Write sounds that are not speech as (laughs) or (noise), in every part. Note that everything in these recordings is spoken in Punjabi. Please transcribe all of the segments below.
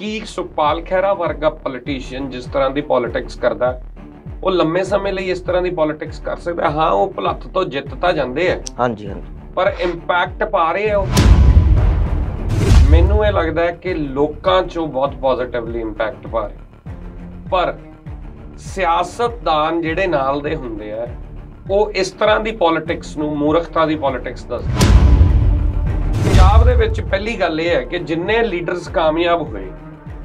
ਕੀ ਸੁਖਪਾਲ ਖਹਿਰਾ ਵਰਗਾ ਪੋਲੀਟੀਸ਼ੀਅਨ ਜਿਸ ਤਰ੍ਹਾਂ ਦੀ ਪੋਲਿਟਿਕਸ ਕਰਦਾ ਉਹ ਲੰਮੇ ਸਮੇਂ ਲਈ ਇਸ ਤਰ੍ਹਾਂ ਦੀ ਪੋਲਿਟਿਕਸ ਕਰ ਸਕਦਾ ਹੈ? ਹਾਂ ਉਹ ਭੁਲੱਥ ਤੋਂ ਜਿੱਤ ਤਾਂ ਜਾਂਦੇ ਆ। ਹਾਂਜੀ ਹਾਂਜੀ। ਪਰ ਇੰਪੈਕਟ ਪਾ ਰਹੇ ਆ ਉਹ। ਮੈਨੂੰ ਇਹ ਲੱਗਦਾ ਹੈ ਕਿ ਲੋਕਾਂ 'ਚੋਂ ਬਹੁਤ ਪੋਜ਼ਿਟਿਵਲੀ ਇੰਪੈਕਟ ਪਾ ਰਹੇ। ਪਰ ਸਿਆਸਤਦਾਨ ਜਿਹੜੇ ਨਾਲ ਦੇ ਹੁੰਦੇ ਆ ਉਹ ਇਸ ਤਰ੍ਹਾਂ ਦੀ ਪੋਲਿਟਿਕਸ ਨੂੰ ਮੂਰਖਤਾ ਦੀ ਪੋਲਿਟਿਕਸ ਦੱਸਦੇ ਪੰਜਾਬ ਦੇ ਵਿੱਚ ਪਹਿਲੀ ਗੱਲ ਇਹ ਹੈ ਕਿ ਜਿੰਨੇ ਲੀਡਰਸ ਕਾਮਯਾਬ ਹੋਏ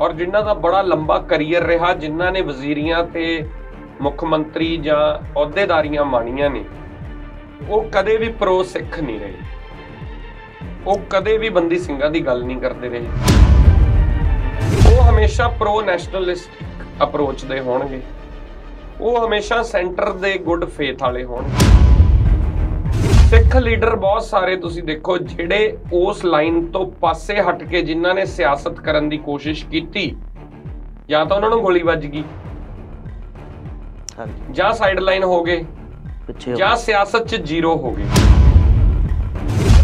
ਔਰ ਜਿਨ੍ਹਾਂ ਦਾ ਬੜਾ ਲੰਬਾ ਕੈਰੀਅਰ ਰਿਹਾ, ਜਿਨ੍ਹਾਂ ਨੇ ਵਜ਼ੀਰੀਆਂ ਤੇ ਮੁੱਖ ਮੰਤਰੀ ਜਾਂ ਅਹੁਦੇਦਾਰੀਆਂ ਮਾਣੀਆਂ ਨੇ, ਉਹ ਕਦੇ ਵੀ ਪ੍ਰੋ ਸਿੱਖ ਨਹੀਂ ਰਹੇ। ਉਹ ਕਦੇ ਵੀ ਬੰਦੀ ਸਿੰਘਾਂ ਦੀ ਗੱਲ ਨਹੀਂ ਕਰਦੇ ਰਹੇ। ਉਹ ਹਮੇਸ਼ਾ ਪ੍ਰੋ ਨੈਸ਼ਨਲਿਸਟ ਅਪਰੋਚ ਦੇ ਹੋਣਗੇ। ਉਹ ਹਮੇਸ਼ਾ ਸੈਂਟਰ ਦੇ ਗੁੱਡ ਫੇਥ ਵਾਲੇ ਹੋਣਗੇ। ਸਿੱਖ ਲੀਡਰ ਬਹੁਤ ਸਾਰੇ ਤੁਸੀਂ ਦੇਖੋ ਜਿਹੜੇ ਉਸ ਲਾਈਨ ਤੋਂ ਪਾਸੇ ਹਟ ਕੇ ਜਿਨ੍ਹਾਂ ਨੇ ਸਿਆਸਤ ਕਰਨ ਦੀ ਕੋਸ਼ਿਸ਼ ਕੀਤੀ ਜਾਂ ਤਾਂ ਉਹਨਾਂ ਨੂੰ ਗੋਲੀ ਵੱਜ ਗਈ ਹਾਂਜੀ। ਜਾਂ ਸਾਈਡ ਲਾਈਨ ਹੋ ਗਏ ਪਿੱਛੇ ਜਾਂ ਸਿਆਸਤ 'ਚ ਜ਼ੀਰੋ ਹੋ ਗਏ।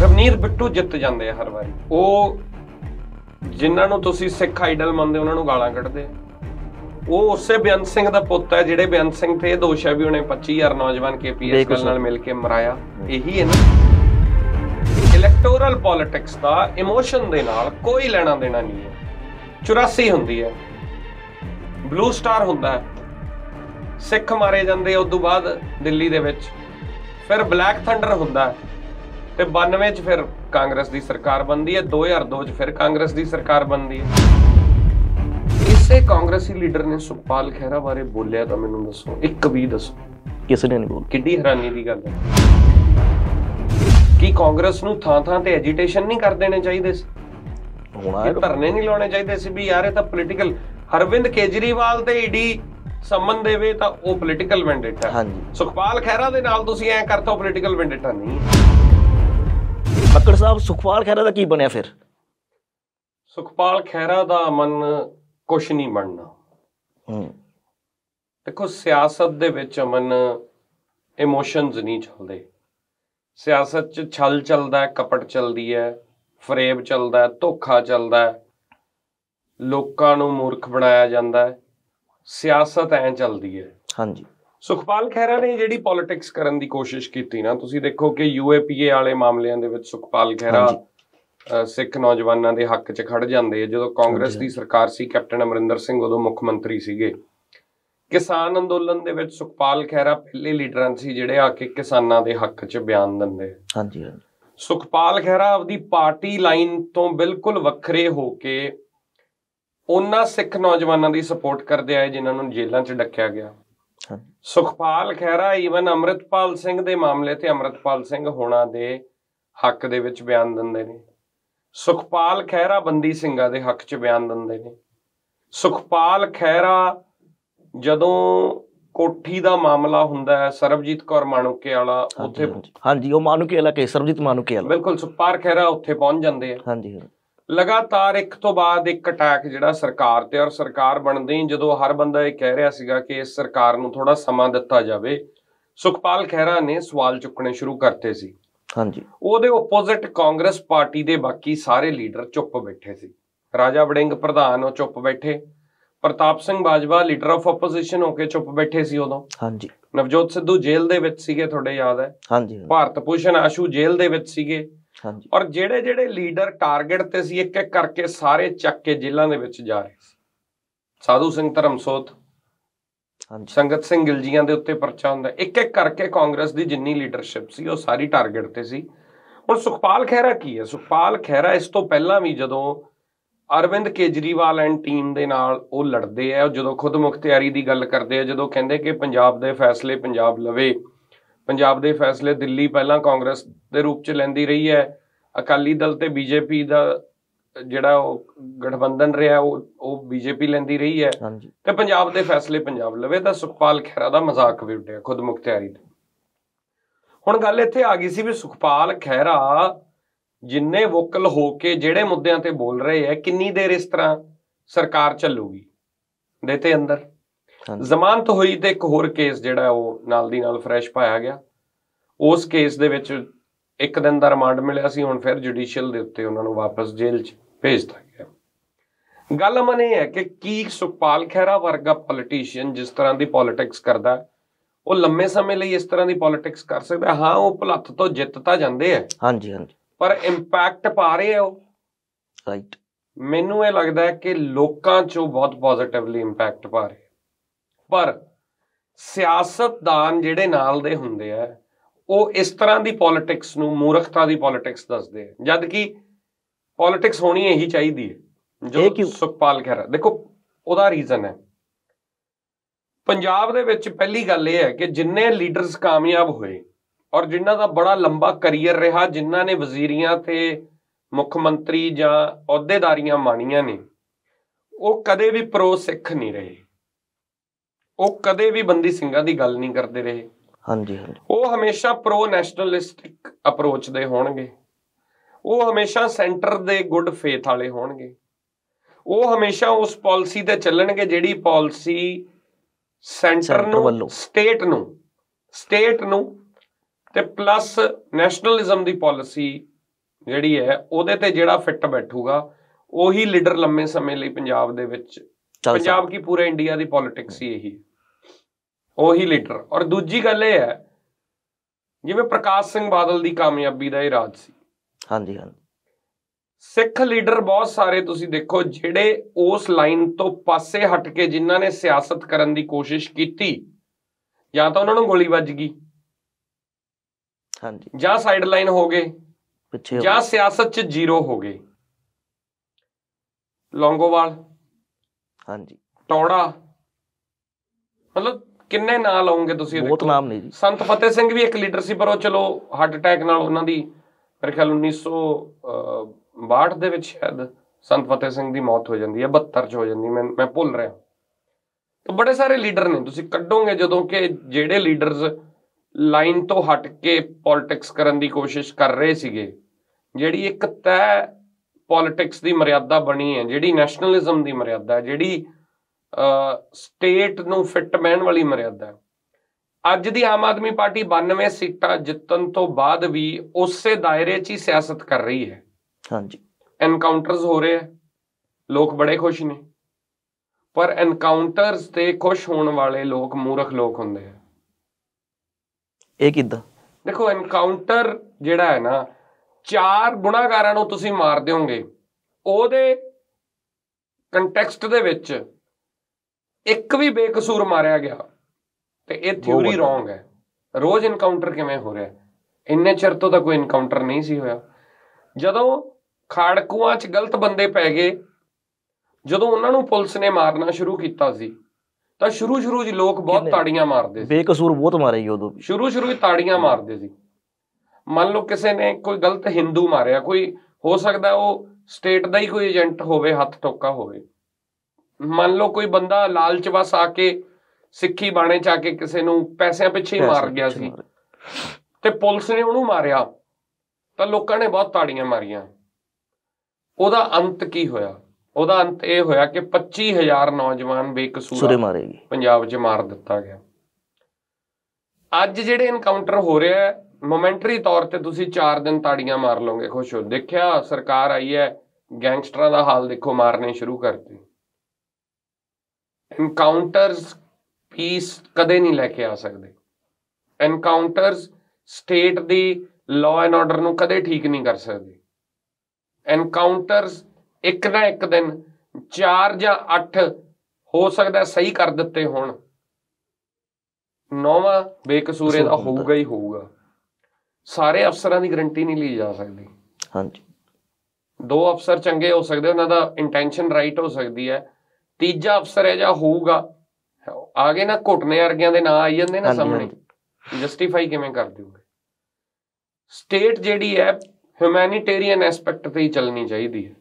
ਰਵਨੀਤ ਬਿੱਟੂ ਜਿੱਤ ਜਾਂਦੇ ਆ ਹਰ ਵਾਰੀ। ਉਹ ਜਿਨ੍ਹਾਂ ਨੂੰ ਤੁਸੀਂ ਸਿੱਖ ਆਈਡਲ ਮੰਨਦੇ ਉਹਨਾਂ ਨੂੰ ਗਾਲਾਂ ਕੱਢਦੇ ਆ। ਉਹ ਉਸੇ ਬੇਅੰਤ ਸਿੰਘ ਦਾ ਪੁੱਤ ਹੈ ਜਿਹੜੇ ਬੇਅੰਤ ਸਿੰਘ ਤੇ ਇਹ ਦੋਸ਼ ਹੈ ਵੀ ਉਹਨੇ 25000 ਨੌਜਵਾਨ ਕੇਪੀਐਸ ਨਾਲ ਮਿਲ ਕੇ ਮਰਾਇਆ। ਇਹੀ ਹੈ ਨਾ। ਇਲੈਕਟੋਰਲ ਪੋਲਿਟਿਕਸ ਦਾ ਇਮੋਸ਼ਨ ਦੇ ਨਾਲ ਕੋਈ ਲੈਣਾ ਦੇਣਾ ਨਹੀਂ ਹੈ। 84 ਹੁੰਦੀ ਹੈ। ਬਲੂ ਸਟਾਰ ਹੁੰਦਾ ਹੈ। ਸਿੱਖ ਮਾਰੇ ਜਾਂਦੇ ਉਸ ਤੋਂ ਬਾਅਦ ਦਿੱਲੀ ਦੇ ਵਿੱਚ। ਫਿਰ ਬਲੈਕ ਥੰਡਰ ਹੁੰਦਾ ਹੈ। ਤੇ 92 ਚ ਫਿਰ ਕਾਂਗਰਸ ਦੀ ਸਰਕਾਰ ਬਣਦੀ ਹੈ। 2002 ਚ ਫਿਰ ਕਾਂਗਰਸ ਦੀ ਸਰਕਾਰ ਬਣਦੀ ਹੈ। ਇਸੇ ਕਾਂਗਰਸੀ ਲੀਡਰ ਨੇ ਸੁਖਪਾਲ ਖਹਿਰਾ ਬਾਰੇ ਬੋਲਿਆ ਤਾਂ ਮੈਨੂੰ ਦੱਸੋ ਇੱਕ ਵੀ ਦੱਸੋ। ਕਿਸੇ ਨੇ ਨਹੀਂ ਬੋਲ ਕਿੱਡੀ ਹੈਰਾਨੀ ਦੀ ਗੱਲ ਹੈ। ਕੀ ਕਾਂਗਰਸ ਨੂੰ ਥਾਂ ਥਾਂ ਤੇ ਐਜੀਟੇਸ਼ਨ ਨਹੀਂ ਕਰ ਦੇਣੇ ਚਾਹੀਦੇ ਸੀ? ਹੋਣਾ ਇਹ ਧਰਨੇ ਨਹੀਂ ਲਾਉਣੇ ਚਾਹੀਦੇ ਸੀ ਵੀ ਯਾਰ ਇਹ ਤਾਂ ਪੋਲੀਟੀਕਲ ਹਰਵਿੰਦ ਕੇਜਰੀਵਾਲ ਤੇ ਈਡੀ ਸੰਬੰਧ ਦੇਵੇ ਤਾਂ ਉਹ ਪੋਲੀਟੀਕਲ ਵੈਂਡੇਟਾ ਹਾਂਜੀ। ਸੁਖਪਾਲ ਖਹਿਰਾ ਦੇ ਨਾਲ ਤੁਸੀਂ ਐ ਕਰਤਾ ਪੋਲੀਟੀਕਲ ਵੈਂਡੇਟਾ ਨਹੀਂ। ਮੱਕੜ ਸਾਹਿਬ ਸੁਖਪਾਲ ਖਹਿਰਾ ਦਾ ਕੀ ਬਣਿਆ ਫਿਰ? ਸੁਖਪਾਲ ਖਹਿਰਾ ਦਾ ਮਨ ਕੁਛ ਨਹੀਂ ਬਣਨਾ। ਹੂੰ। ਦੇਖੋ ਸਿਆਸਤ ਦੇ ਵਿੱਚ ਅਮਨ ਇਮੋਸ਼ਨਸ ਨਹੀਂ ਚੱਲਦੇ। ਸਿਆਸਤ 'ਚ ਛਲ ਚੱਲਦਾ ਕਪਟ ਚੱਲਦੀ ਹੈ ਫਰੇਬ ਚੱਲਦਾ ਧੋਖਾ ਚੱਲਦਾ ਲੋਕਾਂ ਨੂੰ ਮੂਰਖ ਬਣਾਇਆ ਜਾਂਦਾ ਹੈ। ਸਿਆਸਤ ਐਂ ਚੱਲਦੀ ਹੈ। ਹਾਂਜੀ। ਸੁਖਪਾਲ ਖਹਿਰਾ ਨੇ ਜਿਹੜੀ ਪੋਲਿਟਿਕਸ ਕਰਨ ਦੀ ਕੋਸ਼ਿਸ਼ ਕੀਤੀ ਨਾ ਤੁਸੀਂ ਦੇਖੋ ਕਿ ਯੂਏਪੀਏ ਵਾਲੇ ਮਾਮਲਿਆਂ ਦੇ ਵਿੱਚ ਸੁਖਪਾਲ ਖਹਿਰਾ ਸਿੱਖ ਨੌਜਵਾਨਾਂ ਦੇ ਹੱਕ 'ਚ ਖੜ ਜਾਂਦੇ ਆ। ਜਦੋਂ ਕਾਂਗਰਸ ਦੀ ਸਰਕਾਰ ਸੀ ਕੈਪਟਨ ਅਮਰਿੰਦਰ ਸਿੰਘ ਉਦੋਂ ਮੁੱਖ ਮੰਤਰੀ ਸੀਗੇ। ਕਿਸਾਨ ਅੰਦੋਲਨ ਦੇ ਵਿੱਚ ਸੁਖਪਾਲ ਖਹਿਰਾ ਪਹਿਲੇ ਲੀਡਰਾਂ ਸੀ ਜਿਹੜੇ ਆ ਕੇ ਕਿਸਾਨਾਂ ਦੇ ਹੱਕ 'ਚ ਬਿਆਨ ਦਿੰਦੇ। ਹਾਂਜੀ ਹਾਂਜੀ। ਸੁਖਪਾਲ ਖਹਿਰਾ ਆਪਦੀ ਪਾਰਟੀ ਲਾਈਨ ਤੋਂ ਬਿਲਕੁਲ ਵੱਖਰੇ ਹੋ ਕੇ ਉਹਨਾਂ ਸਿੱਖ ਨੌਜਵਾਨਾਂ ਦੀ ਸਪੋਰਟ ਕਰਦੇ ਆਏ ਜਿਨ੍ਹਾਂ ਨੂੰ ਜੇਲ੍ਹਾਂ 'ਚ ਡੱਕਿਆ ਗਿਆ। ਸੁਖਪਾਲ ਖਹਿਰਾ ਈਵਨ ਅੰਮ੍ਰਿਤਪਾਲ ਸਿੰਘ ਦੇ ਮਾਮਲੇ ਤੇ ਅੰਮ੍ਰਿਤਪਾਲ ਸਿੰਘ ਹੋਣਾ ਦੇ ਹੱਕ ਦੇ ਵਿੱਚ ਬਿਆਨ ਦਿੰਦੇ ਨੇ। ਸੁਖਪਾਲ ਖਹਿਰਾ ਬੰਦੀ ਸਿੰਘਾਂ ਦੇ ਹੱਕ 'ਚ ਬਿਆਨ ਦਿੰਦੇ ਨੇ ਸੁਖਪਾਲ ਖਹਿਰਾ ਜਦੋਂ ਕੋਠੀ ਦਾ ਮਾਮਲਾ ਹੁੰਦਾ ਹੈ ਸਰਬਜੀਤ ਕੌਰ ਮਾਣੂਕੇ ਵਾਲਾ ਉੱਥੇ ਹਾਂਜੀ। ਉਹ ਮਾਨੂਕੇ ਵਾਲਾ ਕੇ ਸਰਬਜੀਤ ਮਾਨੂਕੇ ਵਾਲਾ ਬਿਲਕੁਲ ਸੁਖਪਾਲ ਖਹਿਰਾ ਉੱਥੇ ਪਹੁੰਚ ਜਾਂਦੇ ਆ ਹਾਂਜੀ ਹਾਂਜੀ। ਲਗਾਤਾਰ ਇੱਕ ਤੋਂ ਬਾਅਦ ਇੱਕ ਅਟੈਕ ਜਿਹੜਾ ਸਰਕਾਰ ਤੇ ਔਰ ਸਰਕਾਰ ਬਣਦੇ ਹੀ ਜਦੋਂ ਹਰ ਬੰਦਾ ਇਹ ਕਹਿ ਰਿਹਾ ਸੀਗਾ ਕਿ ਇਸ ਸਰਕਾਰ ਨੂੰ ਥੋੜਾ ਸਮਾਂ ਦਿੱਤਾ ਜਾਵੇ ਸੁਖਪਾਲ ਖਹਿਰਾ ਨੇ ਸਵਾਲ ਚੁੱਕਣੇ ਸ਼ੁਰੂ ਕਰਤੇ ਸੀ ਹਾਂਜੀ। ਉਹਦੇ ਆਪੋਜ਼ਿਟ ਕਾਂਗਰਸ ਪਾਰਟੀ ਦੇ ਬਾਕੀ ਸਾਰੇ ਲੀਡਰ ਚੁੱਪ ਬੈਠੇ ਸੀ। ਰਾਜਾ ਵੜਿੰਗ ਪ੍ਰਧਾਨ ਉਹ ਚੁੱਪ ਬੈਠੇ। Partap Singh Bajwa leader of opposition ਹੋ ਕੇ ਚੁੱਪ ਬੈਠੇ ਸੀ ਉਦੋਂ। ਹਾਂਜੀ। ਨਵਜੋਤ ਸਿੱਧੂ ਜੇਲ੍ਹ ਦੇ ਵਿੱਚ ਸੀਗੇ ਤੁਹਾਡੇ ਯਾਦ ਹੈ। ਹਾਂਜੀ। ਭਾਰਤ ਭੂਸ਼ਣ ਆਸ਼ੂ ਜੇਲ੍ਹ ਦੇ ਵਿੱਚ ਸੀਗੇ। ਹਾਂਜੀ। ਔਰ ਜਿਹੜੇ ਜਿਹੜੇ ਲੀਡਰ ਟਾਰਗੇਟ ਤੇ ਸੀ ਇੱਕ ਇੱਕ ਕਰਕੇ ਸਾਰੇ ਚੱਕ ਕੇ ਜੇਲ੍ਹਾਂ ਦੇ ਵਿੱਚ ਜਾ ਰਹੇ ਸੀ। ਸਾਧੂ ਸਿੰਘ ਧਰਮਸੋਤ ਸੰਗਤ ਸਿੰਘ ਗਿਲਜੀਆਂ ਦੇ ਉੱਤੇ ਪਰਚਾ ਹੁੰਦਾ ਇੱਕ ਇੱਕ ਕਰਕੇ ਕਾਂਗਰਸ ਦੀ ਜਿੰਨੀ ਲੀਡਰਸ਼ਿਪ ਸੀ, ਉਹ ਸਾਰੀ ਟਾਰਗੇਟ ਤੇ ਸੀ। ਹੁਣ ਸੁਖਪਾਲ ਖਹਿਰਾ ਕੀ ਹੈ? ਸੁਖਪਾਲ ਖਹਿਰਾ ਇਸ ਤੋਂ ਪਹਿਲਾਂ ਵੀ ਜਦੋਂ ਅਰਵਿੰਦ ਕੇਜਰੀਵਾਲ ਐਂਡ ਟੀਮ ਦੇ ਨਾਲ ਉਹ ਲੜਦੇ ਆ ਉਹ ਜਦੋਂ ਖੁਦ ਮੁਖਤਿਆਰੀ ਦੀ ਗੱਲ ਕਰਦੇ ਆ, ਜਦੋਂ ਕਹਿੰਦੇ ਕਿ ਪੰਜਾਬ ਦੇ ਫੈਸਲੇ ਪੰਜਾਬ ਲਵੇ। ਪੰਜਾਬ ਦੇ ਫੈਸਲੇ ਦਿੱਲੀ ਪਹਿਲਾਂ ਕਾਂਗਰਸ ਦੇ ਰੂਪ ਚ ਲੈਂਦੀ ਰਹੀ ਹੈ। ਅਕਾਲੀ ਦਲ ਤੇ ਬੀਜੇਪੀ ਦਾ ਜਿਹੜਾ ਉਹ ਗਠਬੰਧਨ ਰਿਹਾ ਉਹ ਉਹ ਬੀਜੇਪੀ ਲੈਂਦੀ ਰਹੀ ਹੈ। ਤੇ ਪੰਜਾਬ ਦੇ ਫੈਸਲੇ ਪੰਜਾਬ ਲਵੇ ਤਾਂ ਸੁਖਪਾਲ ਖਹਿਰਾ ਦਾ ਮਜ਼ਾਕ ਵੀ ਉੱਡਿਆ ਖੁਦ ਮੁਖਤਿਆਰੀ ਤੇ। ਹੁਣ ਗੱਲ ਇੱਥੇ ਆ ਗਈ ਸੀ ਵੀ ਸੁਖਪਾਲ ਖਹਿਰਾ ਜਿੰਨੇ ਵੋਕਲ ਹੋ ਕੇ ਜਿਹੜੇ ਮੁੱਦਿਆਂ ਤੇ ਬੋਲ ਰਹੇ ਹੈ ਕਿੰਨੀ ਦੇਰ ਇਸ ਤਰ੍ਹਾਂ ਸਰਕਾਰ ਚੱਲੂਗੀ? ਦੇ ਤੇ ਅੰਦਰ। ਜ਼ਮਾਨਤ ਹੋਈ ਤੇ ਇੱਕ ਹੋਰ ਕੇਸ ਜਿਹੜਾ ਉਹ ਨਾਲ ਦੀ ਨਾਲ ਫਰੈਸ਼ ਪਾਇਆ ਗਿਆ। ਉਸ ਕੇਸ ਦੇ ਵਿੱਚ ਇੱਕ ਦਿਨ ਦਾ ਰਿਮਾਂਡ ਮਿਲਿਆ ਸੀ ਹੁਣ ਫਿਰ ਜੁਡੀਸ਼ੀਅਲ ਦੇ ਉੱਤੇ ਉਹਨਾਂ ਨੂੰ ਵਾਪਸ ਜੇਲ੍ਹ 'ਚ ਭੇਜ ਦਿੱਤਾ ਗਿਆ। ਗੱਲ ਅਮਨ ਇਹ ਹੈ ਕਿ ਕੀ ਸੁਖਪਾਲ ਖਹਿਰਾ ਵਰਗਾ ਪੋਲੀਟੀਸ਼ੀਅਨ ਜਿਸ ਤਰ੍ਹਾਂ ਦੀ ਪੋਲਿਟਿਕਸ ਕਰਦਾ ਉਹ ਲੰਮੇ ਸਮੇਂ ਲਈ ਇਸ ਤਰ੍ਹਾਂ ਦੀ ਪੋਲਿਟਿਕਸ ਕਰ ਸਕਦਾ ਹੈ? ਹਾਂ ਉਹ ਭਲੱਥ ਤੋਂ ਜਿੱਤ ਤਾਂ ਜਾਂਦੇ ਆ। ਹਾਂਜੀ ਹਾਂਜੀ। ਪਰ ਇੰਪੈਕਟ ਪਾ ਰਹੇ ਆ ਉਹ? ਰਾਈਟ ਮੈਨੂੰ ਇਹ ਲੱਗਦਾ ਹੈ ਕਿ ਲੋਕਾਂ 'ਚੋਂ ਬਹੁਤ ਪੋਜ਼ਿਟਿਵਲੀ ਇੰਪੈਕਟ ਪਾ ਰਹੇ ਪਰ ਸਿਆਸਤਦਾਨ ਜਿਹੜੇ ਨਾਲ ਦੇ ਹੁੰਦੇ ਆ ਉਹ ਇਸ ਤਰ੍ਹਾਂ ਦੀ ਪੋਲਿਟਿਕਸ ਨੂੰ ਮੂਰਖਤਾ ਦੀ ਪੋਲਿਟਿਕਸ ਦੱਸਦੇ ਆ। ਜਦ ਕਿ ਪੋਲਿਟਿਕਸ ਹੋਣੀ ਇਹੀ ਚਾਹੀਦੀ ਹੈ। ਜੋ? ਸੁਖਪਾਲ ਖਹਿਰਾ ਦੇਖੋ ਉਹਦਾ ਰੀਜ਼ਨ ਹੈ। ਪੰਜਾਬ ਦੇ ਵਿੱਚ ਪਹਿਲੀ ਗੱਲ ਇਹ ਹੈ ਕਿ ਜਿੰਨੇ ਲੀਡਰਸ ਕਾਮਯਾਬ ਹੋਏ ਔਰ ਜਿਨ੍ਹਾਂ ਦਾ ਬੜਾ ਲੰਬਾ ਕੈਰੀਅਰ ਰਿਹਾ ਜਿਨ੍ਹਾਂ ਨੇ ਵਜ਼ੀਰੀਆਂ ਤੇ ਮੁੱਖ ਮੰਤਰੀ ਜਾਂ ਅਹੁਦੇਦਾਰੀਆਂ ਮਾਣੀਆਂ ਨੇ ਉਹ ਕਦੇ ਵੀ ਪ੍ਰੋ ਸਿੱਖ ਨਹੀਂ ਰਹੇ। ਉਹ ਕਦੇ ਵੀ ਬੰਦੀ ਸਿੰਘਾਂ ਦੀ ਗੱਲ ਨਹੀਂ ਕਰਦੇ ਰਹੇ। ਹਾਂਜੀ ਹਾਂਜੀ ਉਹ ਹਮੇਸ਼ਾ ਪ੍ਰੋ ਨੈਸ਼ਨਲਿਸਟਿਕ ਅਪਰੋਚ ਦੇ ਹੋਣਗੇ ਉਹ ਹਮੇਸ਼ਾ ਸੈਂਟਰ ਦੇ ਗੁੱਡ ਫੇਥ ਵਾਲੇ ਹੋਣਗੇ ਉਹ ਹਮੇਸ਼ਾ ਉਸ ਪਾਲਿਸੀ ਤੇ ਚੱਲਣਗੇ ਜਿਹੜੀ ਪਾਲਿਸੀ ਸੈਂਟਰ ਨੂੰ। ਸਟੇਟ ਨੂੰ ਸਟੇਟ ਨੂੰ ਤੇ ਪਲੱਸ ਨੈਸ਼ਨਲਿਜ਼ਮ ਦੀ ਪਾਲਿਸੀ ਜਿਹੜੀ ਹੈ ਉਹਦੇ ਤੇ ਜਿਹੜਾ ਫਿੱਟ ਬੈਠੂਗਾ ਉਹੀ ਲੀਡਰ ਲੰਮੇ ਸਮੇਂ ਲਈ ਪੰਜਾਬ ਦੇ ਵਿੱਚ ਪੰਜਾਬ ਕੀ ਪੂਰੇ ਇੰਡੀਆ ਦੀ ਪੋਲਿਟਿਕਸ ਹੀ ਇਹੀ ਹੈ। ਉਹੀ ਲੀਡਰ। ਔਰ ਦੂਜੀ ਗੱਲ ਇਹ ਹੈ ਜਿਵੇਂ ਪ੍ਰਕਾਸ਼ ਸਿੰਘ ਬਾਦਲ ਦੀ ਕਾਮਯਾਬੀ ਦਾ ਇਹ ਰਾਜ ਸੀ। ਹਾਂਜੀ ਹਾਂਜੀ। ਸਿੱਖ ਲੀਡਰ ਬਹੁਤ ਸਾਰੇ ਤੁਸੀਂ ਦੇਖੋ ਜਿਹੜੇ ਉਸ ਲਾਈਨ ਤੋਂ ਪਾਸੇ ਹਟ ਕੇ ਜਿਨ੍ਹਾਂ ਨੇ ਸਿਆਸਤ ਕਰਨ ਦੀ ਕੋਸ਼ਿਸ਼ ਕੀਤੀ ਜਾਂ ਤਾਂ ਉਹਨਾਂ ਨੂੰ ਗੋਲੀ ਵੱਜ ਗਈ। ਹਾਂਜੀ। ਜਾਂ ਸਾਈਡ ਲਾਈਨ ਹੋ ਗਏ। ਪਿੱਛੇ ਜਾਂ ਸਿਆਸਤ 'ਚ ਜ਼ੀਰੋ ਹੋ ਗਏ। ਲੌਂਗੋਵਾਲ ਹਾਂਜੀ। ਟੌੜਾ ਮਤਲਬ ਕਿੰਨੇ ਨਾਂ ਲਾਉਂਗੇ ਤੁਸੀਂ ਬਹੁਤ ਨਾਮ ਨੇ ਜੀ। ਸੰਤ ਫਤਿਹ ਸਿੰਘ ਵੀ ਇੱਕ ਲੀਡਰ ਸੀ ਪਰ ਉਹ ਚਲੋ ਹਾਰਟ ਅਟੈਕ ਨਾਲ ਉਹਨਾਂ ਦੀ ਮੇਰੇ ਖਿਆਲ 1962 ਦੇ ਵਿੱਚ ਸ਼ਾਇਦ ਸੰਤ ਫਤਿਹ ਸਿੰਘ ਦੀ ਮੌਤ ਹੋ ਜਾਂਦੀ ਹੈ 72 ਚ ਹੋ ਜਾਂਦੀ ਮੈਂ ਮੈਂ ਭੁੱਲ ਰਿਹਾ। ਤਾਂ ਬੜੇ ਸਾਰੇ ਲੀਡਰ ਨੇ ਤੁਸੀਂ ਕੱਢੋਗੇ ਜਦੋਂ ਕਿ ਜਿਹੜੇ ਲੀਡਰਸ ਲਾਈਨ ਤੋਂ ਹਟ ਕੇ ਪੋਲਿਟਿਕਸ ਕਰਨ ਦੀ ਕੋਸ਼ਿਸ਼ ਕਰ ਰਹੇ ਸੀਗੇ ਜਿਹੜੀ ਇੱਕ ਤੈਅ ਪੋਲਿਟਿਕਸ ਦੀ ਮਰਿਆਦਾ ਬਣੀ ਹੈ ਜਿਹੜੀ ਨੈਸ਼ਨਲਿਜ਼ਮ ਦੀ ਮਰਿਆਦਾ ਹੈ ਜਿਹੜੀ ਸਟੇਟ ਨੂੰ ਫਿੱਟ ਬਹਿਣ ਵਾਲੀ ਮਰਿਆਦਾ ਹੈ। ਅੱਜ ਦੀ ਆਮ ਆਦਮੀ ਪਾਰਟੀ 92 ਸੀਟਾਂ ਜਿੱਤਣ ਤੋਂ ਬਾਅਦ ਵੀ ਉਸੇ ਦਾਇਰੇ 'ਚ ਹੀ ਸਿਆਸਤ ਕਰ ਰਹੀ ਹੈ। ਹਾਂਜੀ। ਐਨਕਾਊਂਟਰਸ ਹੋ ਰਹੇ ਆ ਲੋਕ ਬੜੇ ਖੁਸ਼ ਨੇ। ਪਰ ਐਨਕਾਊਂਟਰਸ ਤੇ ਖੁਸ਼ ਹੋਣ ਵਾਲੇ ਲੋਕ ਮੂਰਖ ਲੋਕ ਹੁੰਦੇ ਆ। ਇਹ ਕਿੱਦਾਂ? ਦੇਖੋ ਐਨਕਾਊਂਟਰ ਜਿਹੜਾ ਹੈ ਨਾ ਚਾਰ ਗੁਨਾਹਗਾਰਾਂ ਨੂੰ ਤੁਸੀਂ ਮਾਰ ਦਿਓਗੇ। ਉਹਦੇ ਕੰਟੈਕਸਟ ਦੇ ਵਿੱਚ ਇੱਕ ਵੀ ਬੇਕਸੂਰ ਮਾਰਿਆ ਗਿਆ ਤੇ ਇਹ ਥਿਊਰੀ। ਰੋਂਗ ਹੈ। ਰੋਜ਼ ਐਨਕਾਊਂਟਰ ਕਿਵੇਂ ਹੋ ਰਿਹਾ? ਇੰਨੇ ਚਿਰ ਤੋਂ ਤਾਂ ਕੋਈ ਐਨਕਾਊਂਟਰ ਨਹੀਂ ਸੀ ਹੋਇਆ। ਜਦੋਂ ਖਾੜਕੂਆਂ 'ਚ ਗਲਤ ਬੰਦੇ ਪੈ ਗਏ ਜਦੋਂ ਉਹਨਾਂ ਨੂੰ ਪੁਲਿਸ ਨੇ ਮਾਰਨਾ ਸ਼ੁਰੂ ਕੀਤਾ ਸੀ ਤਾਂ ਸ਼ੁਰੂ ਸ਼ੁਰੂ 'ਚ ਲੋਕ ਬਹੁਤ? ਤਾੜੀਆਂ ਮਾਰਦੇ ਸੀ। ਬੇਕਸੂਰ ਬਹੁਤ ਮਾਰੇ ਜੀ ਉਦੋਂ ਸ਼ੁਰੂ ਸ਼ੁਰੂ ਵਿੱਚ ਤਾੜੀਆਂ ਮਾਰਦੇ ਸੀ। ਮੰਨ ਲਓ ਕਿਸੇ ਨੇ ਕੋਈ ਗਲਤ ਹਿੰਦੂ ਮਾਰਿਆ ਕੋਈ ਹੋ ਸਕਦਾ ਉਹ ਸਟੇਟ ਦਾ ਹੀ ਕੋਈ ਏਜੰਟ ਹੋਵੇ ਹੱਥ ਟੋਕਾ ਹੋਵੇ। ਮੰਨ ਲਓ ਕੋਈ ਬੰਦਾ ਲਾਲਚ ਵਸ ਆ ਕੇ ਸਿੱਖੀ ਬਾਣੇ ਚ ਆ ਕੇ ਕਿਸੇ ਨੂੰ ਪੈਸਿਆਂ ਪਿੱਛੇ ਹੀ ਮਾਰ ਗਿਆ ਸੀ। ਤੇ ਪੁਲਿਸ ਨੇ ਉਹਨੂੰ ਮਾਰਿਆ। ਤਾਂ ਲੋਕਾਂ ਨੇ ਬਹੁਤ ਤਾੜੀਆਂ ਮਾਰੀਆਂ। ਉਹਦਾ ਅੰਤ ਕੀ ਹੋਇਆ? ਉਹਦਾ ਅੰਤ ਇਹ ਹੋਇਆ ਕਿ 25000 ਨੌਜਵਾਨ ਬੇਕਸੂਰ ਪੰਜਾਬ 'ਚ ਮਾਰ ਦਿੱਤਾ ਗਿਆ। ਅੱਜ ਜਿਹੜੇ ਐਨਕਾਊਂਟਰ ਹੋ ਰਿਹਾ ਹੈ ਮੋਮੈਂਟਰੀ ਤੌਰ ਤੇ ਤੁਸੀਂ 4 ਦਿਨ ਤਾੜੀਆਂ ਮਾਰ ਲਓਗੇ ਖੁਸ਼ ਹੋ। ਦੇਖਿਆ ਸਰਕਾਰ ਆਈ ਹੈ ਗੈਂਗਸਟਰਾਂ ਦਾ ਹਾਲ ਦੇਖੋ ਮਾਰਨੇ ਸ਼ੁਰੂ ਕਰਤੇ। ਐਨਕਾਊਂਟਰਸ ਪੀਸ ਕਦੇ ਨਹੀਂ ਲੈ ਕੇ ਆ ਸਕਦੇ। ਐਨਕਾਊਂਟਰਸ ਸਟੇਟ ਦੀ ਲਾਅ ਐਂਡ ਆਰਡਰ ਨੂੰ ਕਦੇ ਠੀਕ ਨਹੀਂ ਕਰ ਸਕਦੇ। ਐਨਕਾਊਂਟਰਸ ਇੱਕ ਨਾ ਇੱਕ ਦਿਨ 4 ਜਾਂ 8 ਹੋ ਸਕਦਾ ਸਹੀ ਕਰ ਦਿੱਤੇ ਹੋਣ। ਨੌਵਾਂ ਬੇਕਸੂਰੇ ਦਾ। ਹੋਊਗਾ ਹੀ ਹੋਊਗਾ। ਸਾਰੇ ਅਫਸਰਾਂ ਦੀ ਗਰੰਟੀ ਨਹੀਂ ਲਈ ਜਾ ਸਕਦੀ। ਹਾਂਜੀ। ਦੋ ਅਫਸਰ ਚੰਗੇ ਹੋ ਸਕਦੇ ਉਹਨਾਂ ਦਾ ਇੰਟੈਂਸ਼ਨ ਰਾਈਟ ਹੋ ਸਕਦੀ ਹੈ। ਤੀਜਾ ਅਫਸਰ ਹੈ ਜਾਂ ਹੋਊਗਾ ਆਗੇ ਨਾ ਘੁੱਟਨੇ ਵਰਗਿਆਂ ਦੇ ਨਾਂ ਆਈ ਜਾਂਦੇ ਨਾ ਸਾਹਮਣੇ। ਜਸਟੀਫਾਈ ਕਿਵੇਂ ਕਰ ਦਿਓਗੇ? ਸਟੇਟ ਜਿਹੜੀ ਹੈ ਹਿਊਮੈਨਿਟੇਰੀਅਨ ਐਸਪੈਕਟ ਤੇ ਹੀ ਚੱਲਣੀ ਚਾਹੀਦੀ ਹੈ।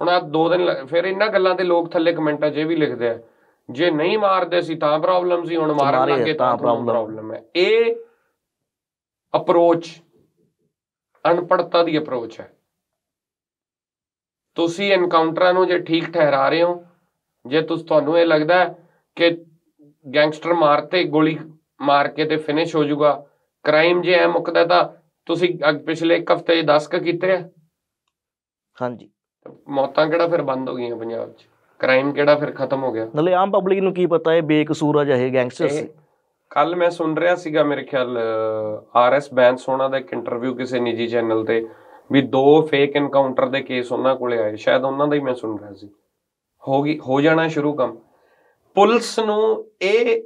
ਹੁਣ ਆ ਦੋ ਦਿਨ ਫਿਰ ਇਹਨਾਂ ਗੱਲਾਂ ਤੇ ਲੋਕ ਥੱਲੇ ਕਮੈਂਟਾਂ 'ਚ ਇਹ ਵੀ ਲਿਖਦੇ ਆ ਜੇ ਨਹੀਂ ਮਾਰਦੇ ਸੀ ਤਾਂ ਪ੍ਰੋਬਲਮ ਸੀ ਹੁਣ ਮਾਰਨ ਲੱਗੇ ਤਾਂ। ਪ੍ਰੋਬਲਮ ਹੈ। ਇਹ ਅਪਰੋਚ ਅਨਪੜਤਾ ਦੀ ਅਪਰੋਚ ਹੈ। ਤੁਸੀਂ ਐਨਕਾਊਂਟਰਾਂ ਨੂੰ ਜੇ ਠੀਕ ਠਹਿਰਾ ਰਹੇ ਹੋ ਜੇ ਤੁਸ ਤੁਹਾਨੂੰ ਇਹ ਲੱਗਦਾ ਕਿ ਗੈਂਗਸਟਰ ਮਾਰਤੇ ਗੋਲੀ ਮਾਰ ਕੇ ਤੇ ਫਿਨਿਸ਼ ਹੋ ਜਾਊਗਾ ਕ੍ਰਾਈਮ ਜੇ ਐ ਮੁੱਕਦਾ ਤਾਂ ਤੁਸੀਂ ਅੱਗ ਪਿਛਲੇ ਇੱਕ ਹਫ਼ਤੇ 'ਚ 10 ਕ ਕੀਤੇ ਆ? ਹਾਂਜੀ। ਮੌਤਾਂ ਕਿਹੜਾ ਫਿਰ ਬੰਦ ਹੋ ਗਈਆਂ ਪੰਜਾਬ 'ਚ? ਕ੍ਰਾਈਮ ਕਿਹੜਾ ਫਿਰ ਖਤਮ ਹੋ ਗਿਆ? ਨਾਲੇ ਆਮ ਪਬਲਿਕ ਨੂੰ ਕੀ ਪਤਾ ਇਹ ਬੇਕਸੂਰ ਆ ਜਿਹੇ ਗੈਂਗਸਟਰ ਸੀ? ਕੱਲ ਮੈਂ ਸੁਣ ਰਿਹਾ ਸੀਗਾ ਮੇਰੇ ਖਿਆਲ ਆਰਐਸ ਬੈਂਸ ਹੋਣਾ ਦਾ ਇੱਕ ਇੰਟਰਵਿਊ ਕਿਸੇ ਨਿੱਜੀ ਚੈਨਲ ਤੇ। ਵੀ ਦੋ ਫੇਕ ਐਨਕਾਊਂਟਰ ਦੇ ਕੇਸ ਉਹਨਾਂ ਕੋਲੇ ਆਏ। ਸ਼ਾਇਦ ਉਹਨਾਂ ਦਾ ਹੀ ਮੈਂ ਸੁਣ ਰਿਹਾ ਸੀ। ਹੋ ਗਈ ਹੋ ਜਾਣਾ ਸ਼ੁਰੂ ਕੰਮ। ਪੁਲਿਸ ਨੂੰ ਇਹ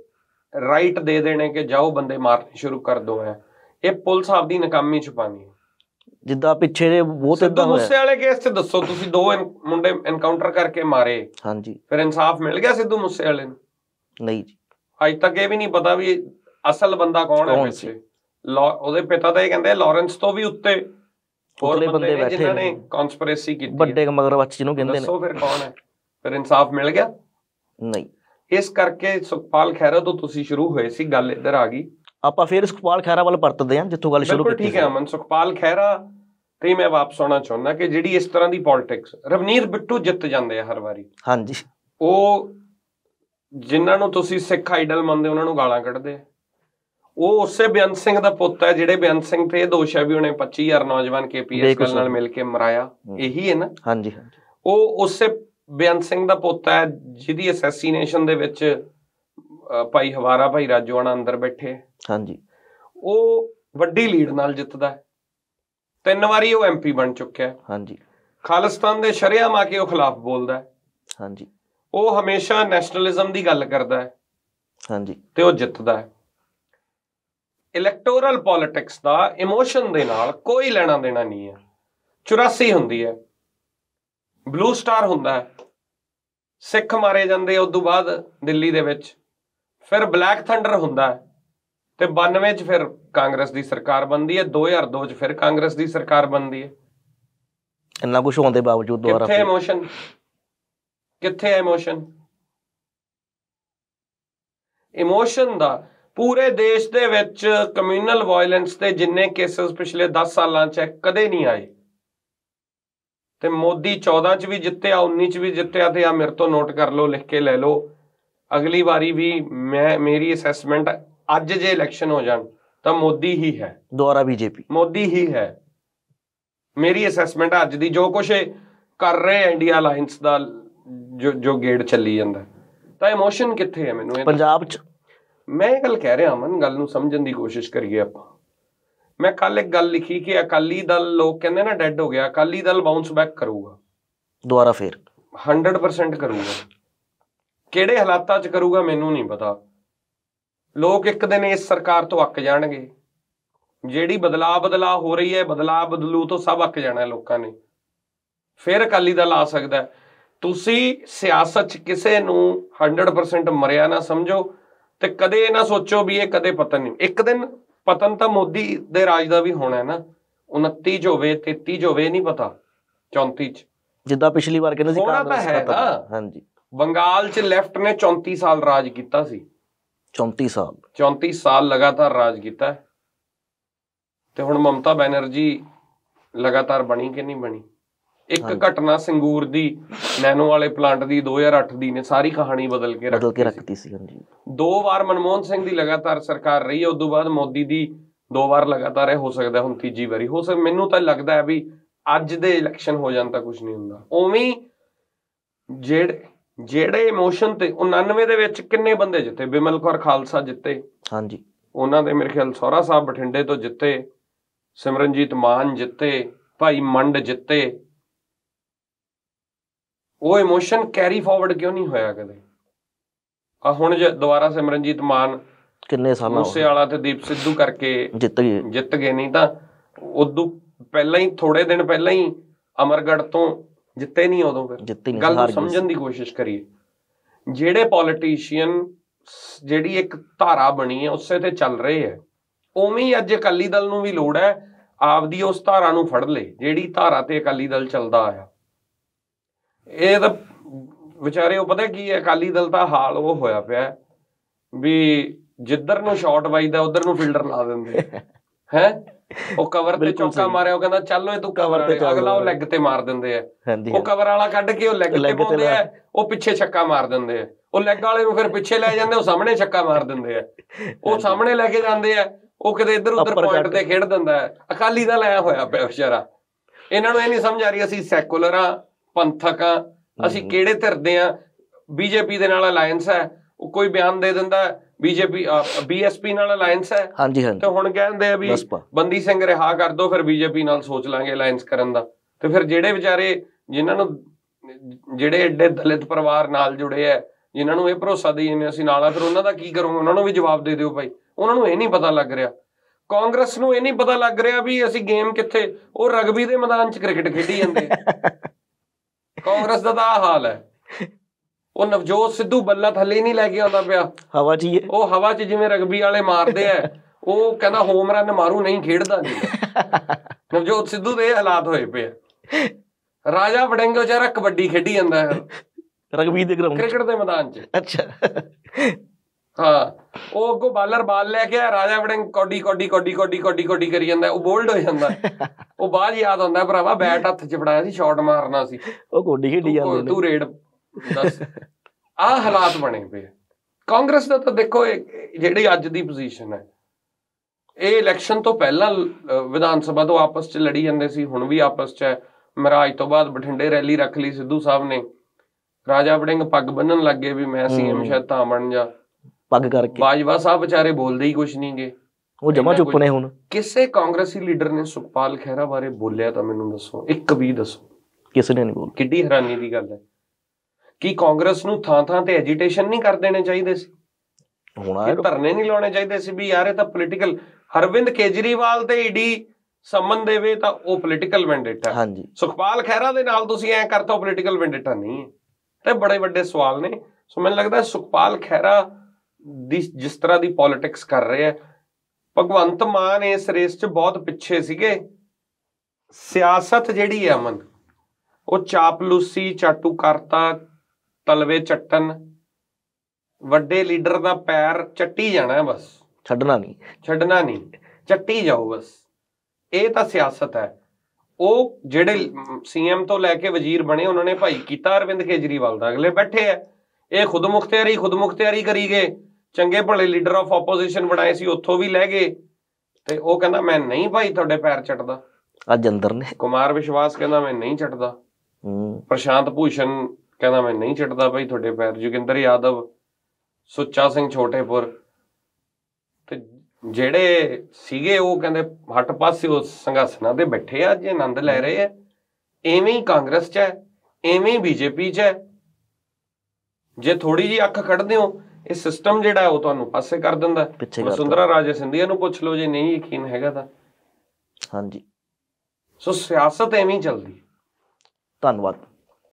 ਰਾਈਟ ਦੇ ਦੇਣੇ ਕਿ ਜਾਓ ਬੰਦੇ ਮਾਰਨੇ ਸ਼ੁਰੂ ਕਰ ਦੋ ਹੈ ਇਹ ਪੁਲਿਸ ਆਪਦੀ ਨਾਕਾਮੀ ਛੁਪਾਣੀ ਹੈ। ਜਿੱਦਾਂ ਪਿੱਛੇ ਦੇ ਬਹੁਤ ਸਿੱਧੂ ਇਦਾਂ ਮੂਸੇ ਹੋਇਆ। ਵਾਲੇ ਕੇਸ 'ਚ ਦੱਸੋ ਤੁਸੀਂ ਦੋ ਮੁੰਡੇ ਐਨਕਾਊਂਟਰ ਕਰਕੇ ਮਾਰੇ। ਹਾਂਜੀ। ਫਿਰ ਇਨਸਾਫ ਮਿਲ ਗਿਆ ਸਿੱਧੂ ਮੂਸੇ ਵਾਲੇ ਨੂੰ? ਨਹੀਂ ਜੀ। ਅੱਜ ਤੱਕ ਇਹ ਵੀ ਨਹੀਂ ਪਤਾ ਵੀ ਅਸਲ ਬੰਦਾ ਕੌਣ ਹੈ? ਪਿੱਛੇ। ਉਹਦੇ ਪਿਤਾ ਤਾਂ ਇਹ ਕਹਿੰਦੇ ਲਾਰੈਂਸ ਤੋਂ ਵੀ ਉੱਤੇ। ਉਤਲੇ ਬੰਦੇ ਬੈਠੇ ਜਿਨ੍ਹਾਂ ਨੇ। ਕਨਸਪੀਰੇਸੀ ਕੀਤੀ। ਵੱਡੇ ਮਗਰਮੱਛ ਜਿਹਨੂੰ ਕਹਿੰਦੇ ਨੇ। ਦੱਸੋ ਫਿਰ ਕੌਣ ਹੈ? ਫਿਰ ਇਨਸਾਫ ਮਿਲ ਗਿਆ? ਨਹੀਂ। ਇਸ ਕਰਕੇ ਸੁਖਪਾਲ ਖਹਿਰਾ ਤੋਂ ਤੁਸੀਂ ਸ਼ੁਰੂ ਹੋਏ ਸੀ ਗੱਲ ਇੱਧਰ ਆ ਗਈ। ਆਪਾਂ ਫੇਰ ਸੁਖਪਾਲ ਖਹਿਰਾ ਵੱਲ ਪਰਤਦੇ ਹਾਂ ਜਿੱਥੋਂ ਗੱਲ ਸ਼ੁਰੂ ਕੀਤੀ ਠੀਕ ਹੈ ਅਮਨ ਸੁਖਪਾਲ ਖਹਿਰਾ ਤੇ ਮੈਂ ਵਾਪਸ ਆਉਣਾ ਚਾਹੁੰਦਾ ਕਿ ਜਿਹੜੀ ਇਸ ਤਰ੍ਹਾਂ ਦੀ ਪੋਲਿਟਿਕਸ ਰਵਨੀਰ ਬਿੱਟੂ ਜਿੱਤ ਜਾਂਦੇ ਆ ਹਰ ਵਾਰੀ। ਹਾਂਜੀ। ਉਹ ਜਿਨ੍ਹਾਂ ਨੂੰ ਤੁਸੀਂ ਸਿੱਖ ਆਈਡਲ ਮੰਨਦੇ ਉਹਨਾਂ ਨੂੰ ਗਾਲਾਂ ਕੱਢਦੇ ਆ। ਉਹ ਉਸੇ ਬੇਅੰਤ ਸਿੰਘ ਦਾ ਪੁੱਤ ਹੈ ਜਿਹੜੇ ਬੇਅੰਤ ਸਿੰਘ ਤੇ ਇਹ ਦੋਸ਼ ਹੈ ਵੀ ਉਹਨੇ 25000 ਨੌਜਵਾਨ ਕੇਪੀਐਸ। ਨਾਲ ਮਿਲ ਕੇ ਮਰਾਇਆ। ਇਹੀ ਹੈ ਨਾ? ਹਾਂਜੀ ਹਾਂਜੀ। ਉਹ ਉਸੇ ਬੇਅੰਤ ਸਿੰਘ ਦਾ ਪੁੱਤ ਹੈ ਜਿਹਦੀ ਅਸੈਸੀਨੇਸ਼ਨ ਦੇ ਵਿੱਚ ਭਾਈ ਹਵਾਰਾ ਭਾਈ ਰਾਜੋਆਣਾ ਅੰਦਰ ਬੈਠੇ। ਹਾਂਜੀ। ਉਹ ਵੱਡੀ ਲੀਡ ਨਾਲ ਜਿੱਤਦਾ ਹੈ। ਤਿੰਨ ਵਾਰੀ ਉਹ ਐਮਪੀ ਬਣ ਚੁੱਕਿਆ ਹੈ। ਹਾਂਜੀ। ਖਾਲਿਸਤਾਨ ਦੇ ਸ਼ਰਿਆਮ ਆ ਕੇ ਉਹ ਖਿਲਾਫ ਬੋਲਦਾ ਹੈ। ਹਾਂਜੀ। ਉਹ ਹਮੇਸ਼ਾ ਨੈਸ਼ਨਲਿਜ਼ਮ ਦੀ ਗੱਲ ਕਰਦਾ ਹੈ। ਹਾਂਜੀ। ਤੇ ਉਹ ਜਿੱਤਦਾ ਹੈ। ਇਲੈਕਟੋਰਲ ਪੋਲਿਟਿਕਸ ਦਾ ਇਮੋਸ਼ਨ ਦੇ ਨਾਲ ਕੋਈ ਲੈਣਾ ਦੇਣਾ ਨਹੀਂ ਹੈ। 84 ਹੁੰਦੀ ਹੈ। ਬਲੂ ਸਟਾਰ ਹੁੰਦਾ ਹੈ। ਸਿੱਖ ਮਾਰੇ ਜਾਂਦੇ ਉਸ ਤੋਂ ਬਾਅਦ ਦਿੱਲੀ ਦੇ ਵਿੱਚ। ਫਿਰ ਬਲੈਕ ਥੰਡਰ ਹੁੰਦਾ ਹੈ। ਤੇ 92 ਚ ਫਿਰ ਕਾਂਗਰਸ ਦੀ ਸਰਕਾਰ ਬਣਦੀ ਹੈ। 2002 ਚ ਫਿਰ ਕਾਂਗਰਸ ਦੀ ਸਰਕਾਰ ਬਣਦੀ ਹੈ। ਇੰਨਾ ਕੁਝ ਹੋਣ ਦੇ ਬਾਵਜੂਦ ਦੁਬਾਰਾ ਕਿੱਥੇ ਇਮੋਸ਼ਨ ਕਿੱਥੇ ਹੈ ਇਮੋਸ਼ਨ ਇਮੋਸ਼ਨ ਦਾ ਪੂਰੇ ਦੇਸ਼ ਦੇ ਵਿੱਚ ਕਮਿਊਨਲ ਵਾਇਲੈਂਸ ਦੇ ਜਿੰਨੇ ਕੇਸਸ ਪਿਛਲੇ 10 ਸਾਲਾਂ ਚ ਕਦੇ ਨਹੀਂ ਆਏ। ਤੇ ਮੋਦੀ 14 ਚ ਵੀ ਜਿੱਤਿਆ 19 ਚ ਵੀ ਜਿੱਤਿਆ ਤੇ ਆ ਮੇਰੇ ਤੋਂ ਨੋਟ ਕਰ ਲਓ ਲਿਖ ਕੇ ਲੈ ਲਓ। ਅਗਲੀ ਵਾਰੀ ਵੀ ਮੈਂ ਮੇਰੀ ਅਸੈਸਮੈਂਟ ਅੱਜ ਜੇ ਇਲੈਕਸ਼ਨ ਹੋ ਜਾਣ ਤਾਂ ਮੋਦੀ ਹੀ ਹੈ। ਦੁਬਾਰਾ ਬੀਜੇਪੀ। ਮੋਦੀ ਹੀ ਹੈ। ਮੇਰੀ ਅਸੈਸਮੈਂਟ ਅੱਜ ਦੀ ਜੋ ਕੁਛ ਇਹ ਕਰ ਰਹੇ ਇੰਡੀਆ ਅਲਾਈਅੰਸ ਦਾ ਜੋ ਜੋ ਗੇੜ ਚੱਲੀ ਜਾਂਦਾ। ਤਾਂ ਇਮੋਸ਼ਨ ਕਿੱਥੇ ਹੈ ਮੈਨੂੰ ਇਹ ਪੰਜਾਬ ਚ ਮੈਂ ਇਹ ਗੱਲ ਕਹਿ ਰਿਹਾ ਅਮਨ ਗੱਲ ਨੂੰ ਸਮਝਣ ਦੀ ਕੋਸ਼ਿਸ਼ ਕਰੀਏ ਆਪਾਂ। ਮੈਂ ਕੱਲ ਇੱਕ ਗੱਲ ਲਿਖੀ ਕਿ ਅਕਾਲੀ ਦਲ ਲੋਕ ਕਹਿੰਦੇ ਨਾ ਡੈੱਡ ਹੋ ਗਿਆ ਅਕਾਲੀ ਦਲ ਬਾਉਂਸ ਬੈਕ ਕਰੂਗਾ। ਦੁਬਾਰਾ ਫੇਰ? 100% ਕਰੂਗਾ। ਕਿਹੜੇ ਹਾਲਾਤਾਂ 'ਚ ਕਰੂਗਾ ਮੈਨੂੰ ਨਹੀਂ ਪਤਾ। ਲੋਕ ਇੱਕ ਦਿਨ ਇਸ ਸਰਕਾਰ ਤੋਂ ਅੱਕ ਜਾਣਗੇ। ਜਿਹੜੀ ਬਦਲਾਅ ਬਦਲਾਅ ਹੋ ਰਹੀ ਹੈ ਬਦਲਾਅ ਬਦਲੂ ਤੋਂ ਸਭ ਅੱਕ ਜਾਣਾ ਲੋਕਾਂ ਨੇ। ਫਿਰ ਅਕਾਲੀ ਦਲ ਆ ਸਕਦਾ। ਤੁਸੀਂ ਸਿਆਸਤ 'ਚ ਕਿਸੇ ਨੂੰ 100% ਮਰਿਆ ਨਾ ਸਮਝੋ। ਤੇ ਕਦੇ ਇਹ ਨਾ ਸੋਚੋ ਵੀ ਇਹ ਕਦੇ ਪਤਨ ਨਹੀਂ। ਇੱਕ ਦਿਨ ਪਤਨ ਤਾਂ ਮੋਦੀ ਦੇ ਰਾਜ ਦਾ ਵੀ ਹੋਣਾ ਹੈ ਨਾ। 29 ਚ ਹੋਵੇ 33 ਚ ਹੋਵੇ ਨਹੀਂ ਪਤਾ 34 ਚ। ਜਿੱਦਾਂ ਪਿਛਲੀ ਵਾਰ ਕਹਿੰਦੇ ਸੀ ਹੋਣਾ ਤਾਂ ਹੈ। ਹਾਂਜੀ। ਬੰਗਾਲ 'ਚ ਲੈਫਟ ਨੇ 34 ਸਾਲ ਰਾਜ ਕੀਤਾ ਸੀ। 34 ਸਾਲ। 34 ਸਾਲ ਲਗਾਤਾਰ ਰਾਜ ਕੀਤਾ। ਤੇ ਹੁਣ ਮਮਤਾ ਬੈਨਰਜੀ ਲਗਾਤਾਰ ਬਣੀ ਕਿ ਨਹੀਂ ਬਣੀ? ਇੱਕ। ਘਟਨਾ ਸੰਗੂਰ ਦੀ ਨੈਨੋ ਵਾਲੇ ਪਲਾਂਟ ਦੀ 2008 ਦੀ ਨੇ ਸਾਰੀ ਕਹਾਣੀ ਬਦਲ ਕੇ ਬਦਲ ਕੇ। ਰੱਖਤੀ ਸੀ ਹਾਂਜੀ। ਦੋ ਵਾਰ ਮਨਮੋਹਨ ਸਿੰਘ ਦੀ ਲਗਾਤਾਰ ਸਰਕਾਰ ਰਹੀ ਹੈ ਉਸ ਤੋਂ ਬਾਅਦ ਮੋਦੀ ਦੀ ਦੋ ਵਾਰ ਲਗਾਤਾਰ ਇਹ ਹੋ ਸਕਦਾ ਹੁਣ ਤੀਜੀ ਵਾਰੀ। ਹੋ ਸਕ ਮੈਨੂੰ ਤਾਂ ਲੱਗਦਾ ਹੈ ਵੀ ਅੱਜ ਦੇ ਇਲੈਕਸ਼ਨ ਹੋ ਜਾਣ ਤਾਂ ਕੁਝ ਨਹੀਂ ਹੁੰਦਾ। ਉਵੇਂ ਜਿਹੜੇ ਜਿਹੜੇ ਇਮੋਸ਼ਨ ਤੇ 99 ਦੇ ਵਿੱਚ ਕਿੰਨੇ ਬੰਦੇ ਜਿੱਤੇ? ਬਿਮਲ ਕੌਰ ਖਾਲਸਾ ਜਿੱਤੇ। ਹਾਂਜੀ। ਉਹਨਾਂ ਦੇ ਮੇਰੇ ਖਿਆਲ ਸੋਹਰਾ ਸਾਹਿਬ ਬਠਿੰਡੇ ਤੋਂ ਜਿੱਤੇ। ਸਿਮਰਨਜੀਤ ਮਾਨ ਜਿੱਤੇ। ਭਾਈ ਮੰਡ ਜਿੱਤੇ। ਉਹ ਇਮੋਸ਼ਨ ਕੈਰੀ ਫਾਰਵਰਡ ਕਿਉਂ ਨਹੀਂ ਹੋਇਆ ਕਦੇ? ਆ ਹੁਣ ਜੇ ਦੁਬਾਰਾ ਸਿਮਰਨਜੀਤ ਮਾਨ ਕਿੰਨੇ ਸਾਲਾਂ ਮੂਸੇ ਵਾਲਾ ਤੇ ਦੀਪ ਸਿੱਧੂ ਕਰਕੇ ਜਿੱਤ ਗਏ। ਜਿੱਤ ਗਏ ਨਹੀਂ ਤਾਂ ਉਦੋਂ ਪਹਿਲਾਂ ਹੀ ਥੋੜੇ ਦਿਨ ਪਹਿਲਾਂ ਹੀ ਅਮਰਗੜ੍ਹ ਤੋਂ ਜਿੱਤੇ ਨਹੀਂ ਉਦੋਂ ਫਿਰ। ਜਿੱਤੇ ਨਹੀਂ ਗੱਲ ਸਮਝਣ ਦੀ ਕੋਸ਼ਿਸ਼ ਕਰੀਏ। ਜਿਹੜੇ ਪੋਲੀਟੀਸ਼ੀਅਨ ਜਿਹੜੀ ਇੱਕ ਧਾਰਾ ਬਣੀ ਹੈ ਉਸੇ ਤੇ ਚੱਲ ਰਹੇ ਹੈ। ਉਵੇਂ ਹੀ ਅੱਜ ਅਕਾਲੀ ਦਲ ਨੂੰ ਵੀ ਲੋੜ ਹੈ ਆਪਦੀ ਉਸ ਧਾਰਾ ਨੂੰ ਫੜ ਲੇ ਜਿਹੜੀ ਧਾਰਾ ਤੇ ਅਕਾਲੀ ਦਲ ਚੱਲਦਾ ਆਇਆ। ਇਹ ਤਾਂ ਵਿਚਾਰੇ ਉਹ ਪਤਾ ਕੀ ਹੈ ਅਕਾਲੀ ਦਲ ਦਾ ਹਾਲ ਉਹ ਹੋਇਆ ਪਿਆ ਵੀ ਜਿੱਧਰ ਨੂੰ ਸ਼ਾਟ ਵੱਜਦਾ ਉਧਰ ਨੂੰ ਫੀਲਡਰ ਲਾ ਦਿੰਦੇ (laughs) ਹੈ? ਉਹ ਕਵਰ ਤੇ ਚੌਕਾ। ਮਾਰਿਆ ਉਹ ਕਹਿੰਦਾ ਚੱਲ ਓਏ ਤੂੰ ਕਵਰ ਤੇ ਅਗਲਾ ਉਹ। ਲੈਗ ਤੇ ਮਾਰ ਦਿੰਦੇ ਆ। ਉਹ ਕਵਰ ਵਾਲਾ ਕੱਢ ਕੇ ਉਹ ਲੈਗ ਤੇ ਪਾਉਂਦੇ ਆ ਉਹ ਪਿੱਛੇ ਛੱਕਾ ਮਾਰ ਦਿੰਦੇ ਆ। ਉਹ ਲੈਗ ਵਾਲੇ ਨੂੰ ਫਿਰ ਪਿੱਛੇ ਲੈ ਜਾਂਦੇ ਉਹ ਸਾਹਮਣੇ ਛੱਕਾ ਮਾਰ ਦਿੰਦੇ ਆ। ਉਹ ਸਾਹਮਣੇ ਲੈ ਕੇ ਜਾਂਦੇ ਆ ਉਹ ਕਿਤੇ ਇੱਧਰ ਉੱਧਰ। ਪੁਆਇੰਟ ਤੇ ਖੇਡ ਦਿੰਦਾ ਹੈ। ਅਕਾਲੀ ਦਲ ਆਇਆ ਹੋਇਆ ਪਿਆ ਵਿਚਾਰਾ। ਇਹਨਾਂ ਨੂੰ ਇਹ ਨਹੀਂ ਸਮਝ ਆ ਰਹੀ ਅਸੀਂ ਸੈਕੂਲਰ ਆ ਪੰਥਕ ਆ ਅਸੀਂ। ਕਿਹੜੇ ਧਿਰ ਦੇ ਆ? ਬੀਜੇਪੀ ਦੇ ਨਾਲ ਅਲਾਈਅੰਸ ਹੈ ਉਹ ਕੋਈ ਬਿਆਨ ਦੇ ਦਿੰਦਾ ਬੀਜੇਪੀ ਬੀਐਸਪੀ ਨਾਲ ਅਲਾਈਅੰਸ ਹੈ। ਹਾਂਜੀ ਤੇ ਹੁਣ ਕਹਿੰਦੇ ਆ ਵੀ ਬੰਦੀ ਸਿੰਘ ਰਿਹਾ ਕਰ ਦੋ ਫਿਰ ਬੀਜੇਪੀ ਨਾਲ ਸੋਚ ਲਾਂਗੇ ਅਲਾਈਅੰਸ ਕਰਨ ਦਾ। ਤੇ ਫਿਰ ਜਿਹੜੇ ਵਿਚਾਰੇ ਜਿਨ੍ਹਾਂ ਨੂੰ ਜਿਹੜੇ ਐਡੇ ਦਲਿਤ ਪਰਿਵਾਰ ਨਾਲ ਜੁੜੇ ਆ ਜਿਨ੍ਹਾਂ ਨੂੰ ਇਹ ਭਰੋਸਾ ਦੇਈ ਜਾਂਦੇ ਅਸੀਂ ਨਾਲ ਆ ਫਿਰ ਉਹਨਾਂ ਦਾ ਕੀ ਕਰੋਗੇ? ਉਹਨਾਂ ਨੂੰ ਵੀ ਜਵਾਬ ਦੇ ਦਿਓ ਭਾਈ। ਉਹਨਾਂ ਨੂੰ ਇਹ ਨਹੀਂ ਪਤਾ ਲੱਗ ਰਿਹਾ। ਕਾਂਗਰਸ ਨੂੰ ਇਹ ਨਹੀਂ ਪਤਾ ਲੱਗ ਰਿਹਾ ਵੀ ਅਸੀਂ ਗੇਮ ਕਿੱਥੇ ਉਹ ਰਗਬੀ ਦੇ ਮੈਦਾਨ 'ਚ ਕ੍ਰਿਕਟ ਖੇਡੀ ਜਾਂਦੇ। ਆ। (laughs) ਕਾਂਗਰਸ ਦਾ ਤਾਂ ਹਾਲ ਹੈ। ਉਹ ਨਵਜੋਤ ਸਿੱਧੂ ਬੱਲਾ ਥੱਲੇ ਨਹੀਂ ਲੈ ਕੇ ਆਉਂਦਾ ਪਿਆ। ਹਵਾ ਚ ਹੀ ਹੈ। ਉਹ ਹਵਾ 'ਚ ਜਿਵੇਂ ਰਗਬੀ ਵਾਲੇ ਮਾਰਦੇ ਆ ਉਹ ਕਹਿੰਦਾ ਹੋਮ ਰਨ ਮਾਰੂ ਨਹੀਂ ਖੇਡਦਾ ਨਹੀਂ ਨਵਜੋਤ ਸਿੱਧੂ ਦੇ ਹਾਲਾਤ ਹੋਏ ਪਏ ਰਾਜਾ ਵੜਿੰਗ ਵਿਚਾਰਾ ਕਬੱਡੀ ਖੇਡੀ ਜਾਂਦਾ ਹੈ। ਰਗਬੀ ਦੇ ਗਰਾਊਂਡ ਕ੍ਰਿਕਟ ਦੇ ਮੈਦਾਨ 'ਚ। ਅੱਛਾ। ਹਾਂ ਉਹ ਅੱਗੋਂ ਬਾਲਰ ਬਾਲ ਲੈ ਕੇ ਆਇਆ, ਰਾਜਾ ਵੜਿੰਗ ਕੋਡੀ ਕੋਡੀ ਕੋਡੀ ਕੋਡੀ ਕੋਡੀ ਕੋਡੀ ਕਰੀ ਜਾਂਦਾ ਉਹ ਬੋਲਡ ਹੋ ਜਾਂਦਾ। (laughs) ਉਹ ਬਾਅਦ ਯਾਦ ਆਉਂਦਾ ਭਰਾਵਾ ਬੈਟ ਹੱਥ 'ਚ ਫੜਾਇਆ ਸੀ ਸ਼ਾਟ ਮਾਰਨਾ ਸੀ। ਉਹ ਕੋਡੀ ਖੇਡੀ ਜਾਂਦੇ ਨੇ। ਤੂੰ ਰੇਡ ਦੱਸ। ਆਹ ਹਾਲਾਤ ਬਣੇ ਪਏ ਆ। ਕਾਂਗਰਸ ਦਾ ਤਾਂ ਦੇਖੋ ਜਿਹੜੀ ਅੱਜ ਦੀ ਪੋਜੀਸ਼ਨ ਹੈ ਇਹ ਇਲੈਕਸ਼ਨ ਤੋਂ ਪਹਿਲਾਂ ਵਿਧਾਨ ਸਭਾ ਤੋਂ ਆਪਸ 'ਚ ਲੜੀ ਜਾਂਦੇ ਸੀ ਹੁਣ ਵੀ ਆਪਸ 'ਚ ਹੈ। ਮਹਾਰਾਜ ਤੋਂ ਬਾਅਦ ਬਠਿੰਡੇ ਰੈਲੀ ਰੱਖ ਲਈ ਸਿੱਧੂ ਸਾਹਿਬ ਨੇ। ਰਾਜਾ ਵੜਿੰਗ ਪੱਗ ਬੰਨਣ ਲੱਗੇ ਵੀ ਮੈਂ ਸੀਐਮ। ਸ਼ਾਇਦ ਤਾਂ ਬਣ ਜਾ। ਪੱਗ ਕਰਕੇ। ਬਾਜਵਾ ਸਾਹਿਬ ਵਿਚਾਰੇ ਬੋਲਦੇ ਹੀ ਕੁਛ ਨਹੀਂਗੇ ਉਹ ਜਮਾ ਚੁੱਪ ਨੇ ਹੁਣ। ਕਿਸੇ ਕਾਂਗਰਸੀ ਲੀਡਰ ਨੇ ਸੁਖਪਾਲ ਖਹਿਰਾ ਬਾਰੇ ਬੋਲਿਆ ਤਾਂ ਮੈਨੂੰ ਦੱਸੋ ਇੱਕ ਵੀ ਦੱਸੋ। ਕਿਸੇ ਨੇ ਨਹੀਂ ਬੋਲ ਕਿੱਡੀ ਹੈਰਾਨੀ ਦੀ ਗੱਲ ਹੈ। ਕੀ ਕਾਂਗਰਸ ਨੂੰ ਥਾਂ ਥਾਂ ਤੇ ਐਜੀਟੇਸ਼ਨ ਨਹੀਂ ਕਰ ਦੇਣੇ ਚਾਹੀਦੇ ਸੀ? ਹੁਣ ਇਹ ਆਏ ਧਰਨੇ ਨਹੀਂ ਲਾਉਣੇ ਚਾਹੀਦੇ ਸੀ ਵੀ ਯਾਰ ਇਹ ਤਾਂ ਪੋਲੀਟੀਕਲ ਹਰਵਿੰਦ ਕੇਜਰੀਵਾਲ ਤੇ ਈਡੀ ਸੰਮਨ ਦੇਵੇ ਤਾਂ ਉਹ ਪੋਲੀਟੀਕਲ ਵੈਂਡੇਟਾ ਹਾਂਜੀ। ਸੁਖਪਾਲ ਖਹਿਰਾ ਦੇ ਨਾਲ ਤੁਸੀਂ ਐ ਕਰਤਾ ਪੋਲੀਟੀਕਲ ਵੈਂਡੇਟਾ ਨਹੀਂ ਹੈ। ਤੇ ਬੜੇ ਵੱਡੇ ਸਵਾਲ ਨੇ। ਸੋ ਮੈਨੂੰ ਲੱਗਦਾ ਸੁਖਪਾਲ ਖਹਿਰਾ ਦੀ ਜਿਸ ਤਰ੍ਹਾਂ ਦੀ ਪੋਲਿਟਿਕਸ ਕਰ ਰਿਹਾ ਹੈ ਭਗਵੰਤ ਮਾਨ ਇਸ ਰੇਸ 'ਚ ਬਹੁਤ ਪਿੱਛੇ ਸੀਗੇ। ਸਿਆਸਤ ਜਿਹੜੀ ਹੈ ਅਮਨ ਉਹ ਚਾਪਲੂਸੀ ਚਾਟੂਕਾਰਤਾ ਤਲਵੇ ਚੱਟਣ ਵੱਡੇ ਲੀਡਰ ਦਾ ਪੈਰ ਚੱਟੀ ਜਾਣਾ ਬਸ। ਛੱਡਣਾ ਨਹੀਂ। ਛੱਡਣਾ ਨਹੀਂ ਚੱਟੀ ਜਾਓ ਬਸ। ਇਹ ਤਾਂ ਸਿਆਸਤ ਹੈ। ਉਹ ਜਿਹੜੇ ਸੀਐਮ ਤੋਂ ਲੈ ਕੇ ਵਜ਼ੀਰ ਬਣੇ ਉਹਨਾਂ ਨੇ ਭਾਈ ਕੀਤਾ ਅਰਵਿੰਦ ਕੇਜਰੀਵਾਲ ਦਾ। ਅਗਲੇ ਬੈਠੇ ਆ। ਇਹ ਖੁਦ ਮੁਖਤਿਆਰੀ ਖੁਦ ਮੁਖਤਿਆਰੀ ਕਰੀ ਗਏ। ਚੰਗੇ ਭਲੇ ਲੀਡਰ ਆਫ ਆਪੋਜੀਸ਼ਨ ਬਣਾਏ ਸੀ ਉੱਥੋਂ ਵੀ ਲੈ ਗਏ। ਤੇ ਉਹ ਕਹਿੰਦਾ ਮੈਂ ਨਹੀਂ ਭਾਈ ਤੁਹਾਡੇ ਪੈਰ ਚੱਟਦਾ। ਅੱਜ ਅੰਦਰ ਨੇ। ਕੁਮਾਰ ਵਿਸ਼ਵਾਸ ਕਹਿੰਦਾ ਮੈਂ ਨਹੀਂ ਚੱਟਦਾ। ਹੂੰ। ਪ੍ਰਸ਼ਾਂਤ ਭੂਸ਼ਣ ਕਹਿੰਦਾ ਮੈਂ ਨਹੀਂ ਚੱਟਦਾ ਭਾਈ ਤੁਹਾਡੇ ਪੈਰ। ਜੋਗਿੰਦਰ ਯਾਦਵ ਸੁੱਚਾ ਸਿੰਘ ਛੋਟੇਪੁਰ। ਤੇ ਜਿਹੜੇ ਸੀਗੇ ਉਹ ਕਹਿੰਦੇ ਹੱਟ ਪਾਸੇ ਉਸ ਸੰਘਰਸ਼ਨਾਂ ਦੇ ਬੈਠੇ ਆ ਜੇ ਆਨੰਦ ਲੈ ਰਹੇ ਆ। ਐਵੇਂ ਹੀ ਕਾਂਗਰਸ 'ਚ ਹੈ ਐਵੇਂ ਹੀ ਬੀਜੇਪੀ 'ਚ ਹੈ। ਜੇ ਥੋੜੀ ਜੀ ਅੱਖ ਕੱਢਦੇ ਹੋ ਇਹ ਸਿਸਟਮ ਜਿਹੜਾ ਉਹ ਤੁਹਾਨੂੰ ਪਾਸੇ ਕਰ ਦਿੰਦਾ। ਵਸੁੰਧਰਾ ਰਾਜੇ ਸਿੰਧੀਆ ਨੂੰ ਪੁੱਛ ਲਓ ਜੇ ਨਹੀਂ ਯਕੀਨ ਹੈਗਾ ਤਾਂ ਹਾਂਜੀ ਸੋ ਸਿਆਸਤ ਐਵੇਂ ਹੀ ਚੱਲਦੀ। ਧੰਨਵਾਦ